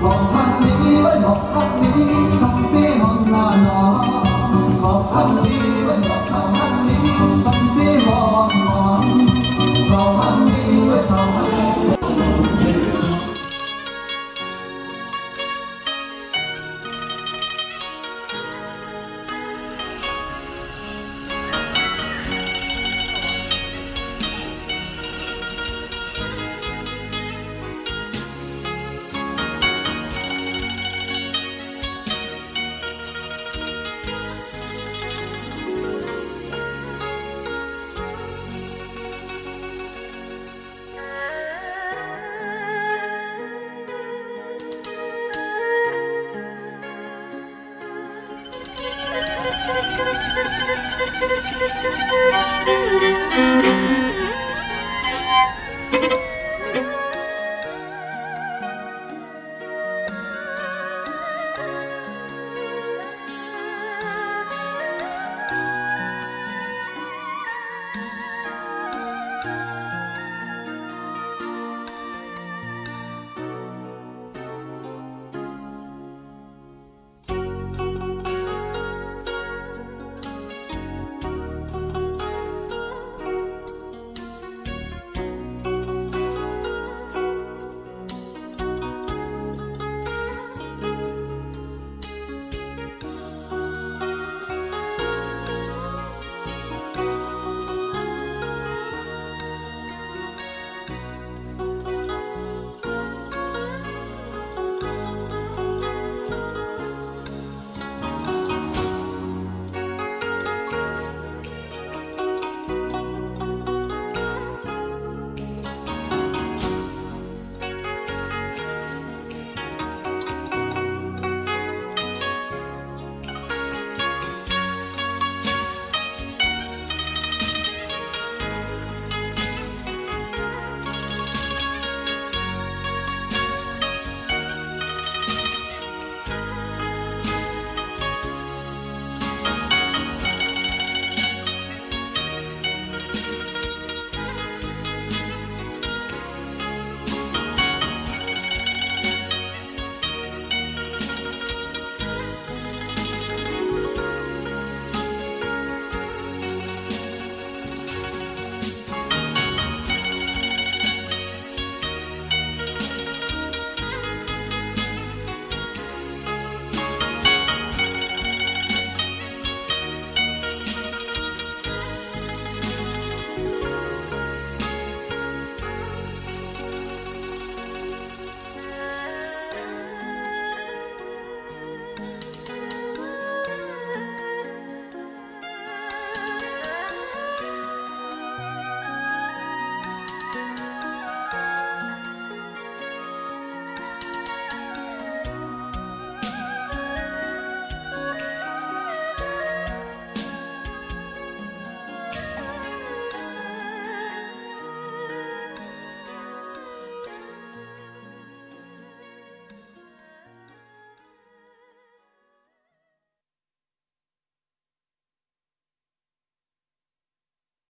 我恨你，为何恨你，痛。